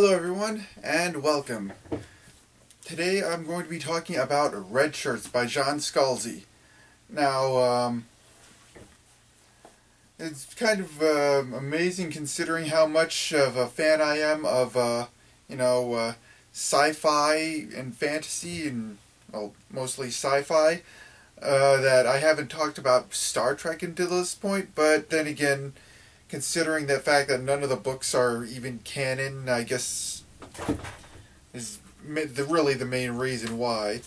Hello everyone, and welcome. Today I'm going to be talking about Redshirts by John Scalzi. Now, um, it's kind of uh, amazing considering how much of a fan I am of, uh, you know, uh, sci-fi and fantasy, and well, mostly sci-fi, uh, that I haven't talked about Star Trek until this point, but then again, considering the fact that none of the books are even canon, I guess is the, really the main reason why,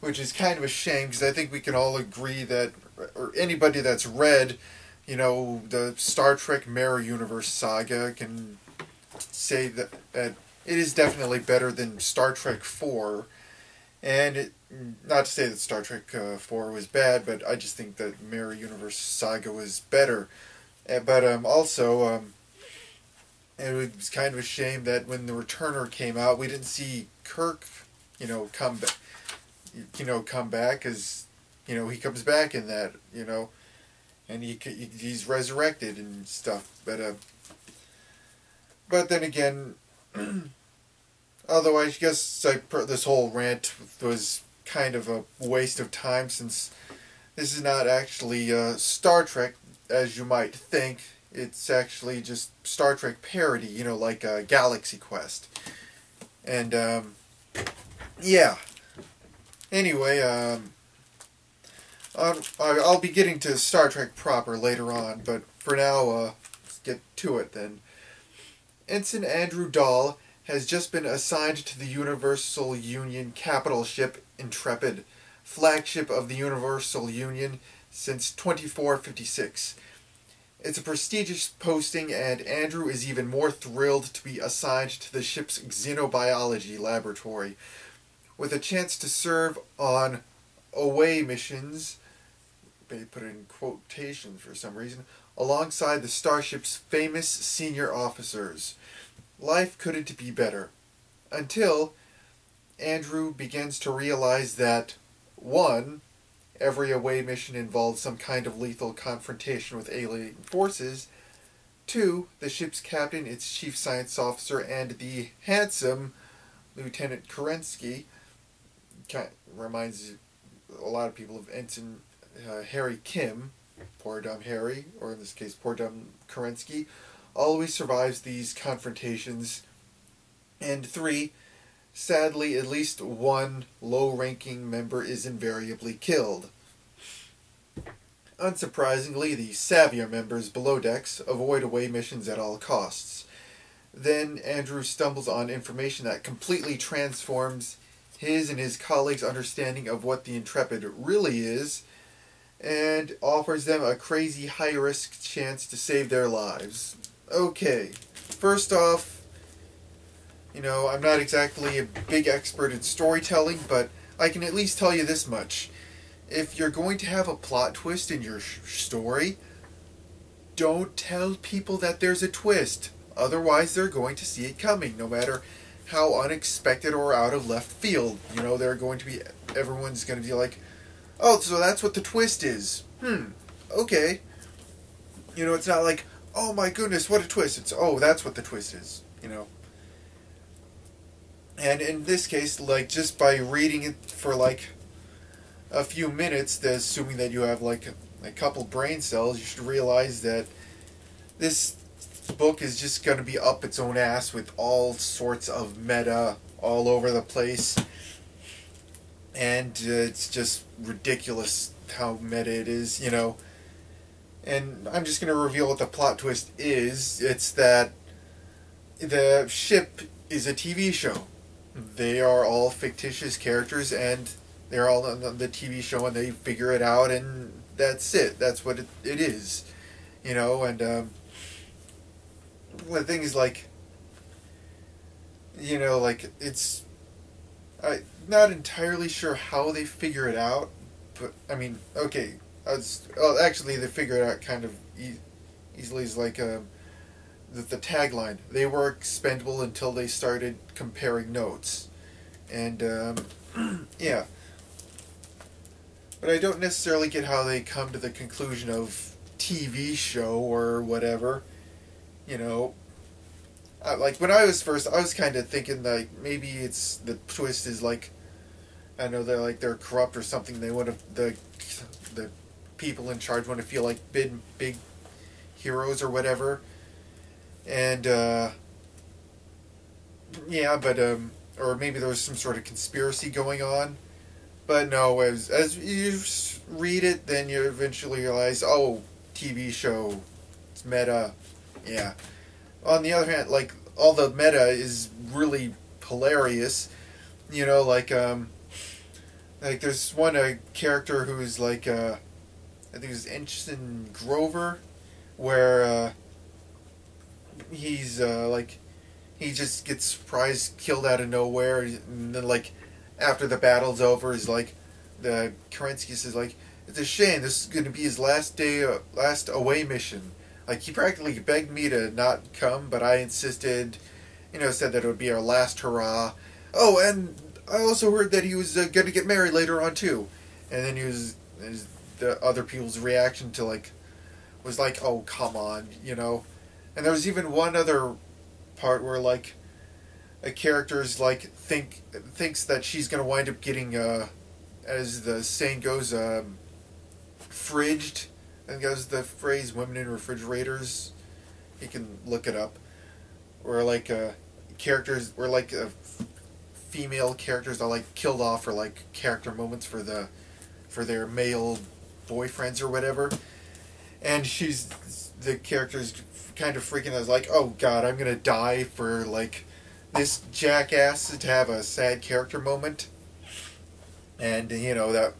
which is kind of a shame because I think we can all agree that, or anybody that's read, you know, the Star Trek Mirror Universe saga can say that, that it is definitely better than Star Trek 4. And it, not to say that Star Trek uh, 4 was bad, but I just think that Mirror Universe saga was better. But um, also, um, it was kind of a shame that when the Returner came out, we didn't see Kirk, you know, come back. You know, come back because, you know, he comes back in that, you know, and he he's resurrected and stuff. But uh, but then again, otherwise, I guess I, this whole rant was kind of a waste of time since this is not actually uh, Star Trek as you might think, it's actually just Star Trek parody, you know, like uh, Galaxy Quest. And, um, yeah. Anyway, um, I'll be getting to Star Trek proper later on, but for now, uh, let's get to it then. Ensign Andrew Dahl has just been assigned to the Universal Union capital ship Intrepid, flagship of the Universal Union since 2456. It's a prestigious posting, and Andrew is even more thrilled to be assigned to the ship's xenobiology laboratory, with a chance to serve on away missions, they put in quotations for some reason, alongside the starship's famous senior officers. Life couldn't be better. Until Andrew begins to realize that, one, every away mission involved some kind of lethal confrontation with alien forces. Two, the ship's captain, its chief science officer, and the handsome Lieutenant Kerensky, kind of reminds a lot of people of Ensign uh, Harry Kim, poor dumb Harry, or in this case, poor dumb Kerensky, always survives these confrontations. And three, Sadly, at least one low-ranking member is invariably killed. Unsurprisingly, the savvier members below decks avoid away missions at all costs. Then Andrew stumbles on information that completely transforms his and his colleagues' understanding of what the Intrepid really is, and offers them a crazy high-risk chance to save their lives. Okay, first off, you know, I'm not exactly a big expert in storytelling, but I can at least tell you this much. If you're going to have a plot twist in your story, don't tell people that there's a twist. Otherwise, they're going to see it coming, no matter how unexpected or out of left field. You know, they're going to be, everyone's going to be like, oh, so that's what the twist is. Hmm, okay. You know, it's not like, oh my goodness, what a twist. It's, oh, that's what the twist is, you know. And in this case, like just by reading it for like a few minutes, assuming that you have like a, couple brain cells, you should realize that this book is just going to be up its own ass with all sorts of meta all over the place. And uh, it's just ridiculous how meta it is, you know. And I'm just going to reveal what the plot twist is. It's that the ship is a TV show they are all fictitious characters and they're all on the TV show and they figure it out and that's it. That's what it, it is. You know, and um, the thing is like, you know, like it's, I'm not entirely sure how they figure it out, but I mean, okay, I was, well, actually they figure it out kind of e- easily. Is like, um, the, the tagline. They were expendable until they started comparing notes. And um, yeah. But i don't necessarily get how they come to the conclusion of tv show or whatever you know. Uh, like when I was first, I was kind of thinking like maybe it's the twist is like, I know they're like they're corrupt or something. They want to the the people in charge want to feel like big big heroes or whatever, and uh, yeah, but um, or maybe there was some sort of conspiracy going on. But no, as as you read it, then you eventually realize, oh, TV show, it's meta, yeah. On the other hand, like all the meta is really hilarious, you know, like um, like there's one a character who's like uh, I think it's Ensign Grover, where uh, he's uh, like he just gets surprised killed out of nowhere, and then like after the battle's over, is like the Kerensky says like it's a shame this is going to be his last day, uh, last away mission. Like he practically begged me to not come, but I insisted. You know, said that it would be our last hurrah. Oh, and I also heard that he was uh, going to get married later on too. And then he was his, the other people's reaction to like was like, "Oh, come on," you know. And there was even one other part where like a character's like think thinks that she's gonna wind up getting uh, as the saying goes um, fridged. and goes the phrase "women in refrigerators." You can look it up. Or like uh, characters, or like uh, female characters are like killed off for like character moments for the for their male boyfriends or whatever. And she's the character's kind of freaking out, like, oh god, I'm gonna die for like this jackass to have a sad character moment. And you know that,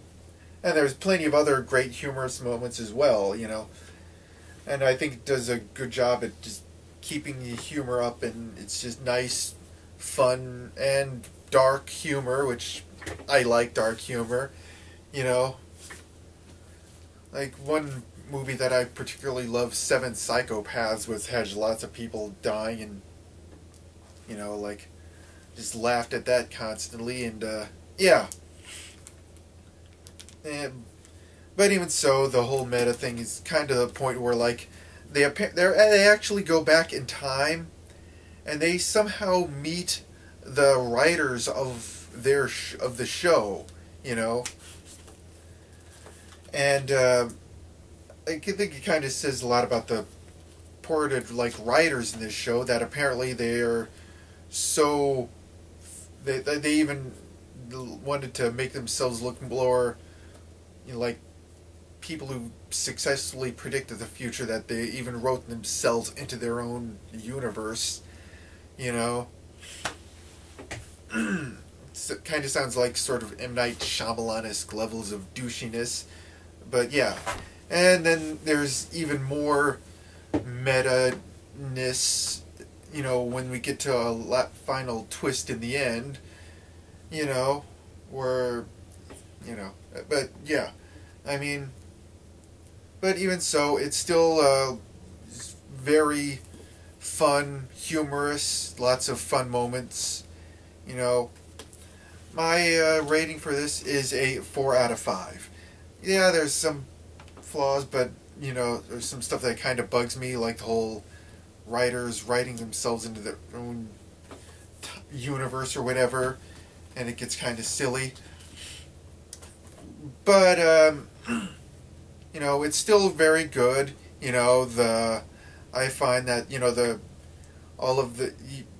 and there's plenty of other great humorous moments as well. You know, and I think does a good job at just keeping the humor up, and it's just nice, fun, and dark humor, which I like dark humor. You know, like one movie that I particularly love, Seven Psychopaths, was has lots of people dying and you know like just laughed at that constantly and uh, yeah. And, but even so, the whole meta thing is kind of the point where like they they they actually go back in time, and they somehow meet the writers of their of the show, you know. And uh, I think it kind of says a lot about the purported like writers in this show that apparently they're so they they even wanted to make themselves look more you know, like people who successfully predicted the future that they even wrote themselves into their own universe you know? It kind of sounds like sort of M. Night Shyamalan-esque levels of douchiness but yeah and then there's even more meta-ness, you know, when we get to a final twist in the end, you know, where, you know, but yeah, I mean, but even so, it's still uh, very fun, humorous, lots of fun moments, you know. My uh, rating for this is a 4 out of 5. Yeah, there's some flaws, but you know, there's some stuff that kind of bugs me, like the whole writers writing themselves into their own universe or whatever, and it gets kind of silly. But um, you know, it's still very good. You know, the I find that you know the all of the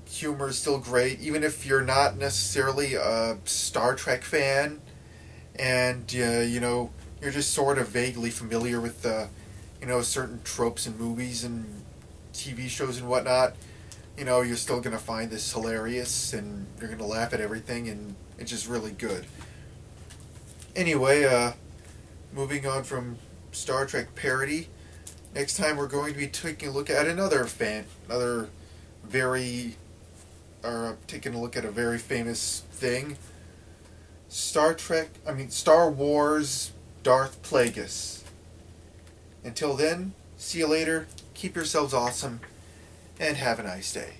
humor is still great, even if you're not necessarily a Star Trek fan, and uh, you know you're just sort of vaguely familiar with the, you know, certain tropes in movies and TV shows and whatnot, you know, you're still gonna find this hilarious and you're gonna laugh at everything and it's just really good. Anyway, uh, moving on from Star Trek parody, next time we're going to be taking a look at another fan, another very, or uh, taking a look at a very famous thing. Star Trek, I mean Star Wars Darth Plagueis. Until then, see you later, keep yourselves awesome, and have a nice day.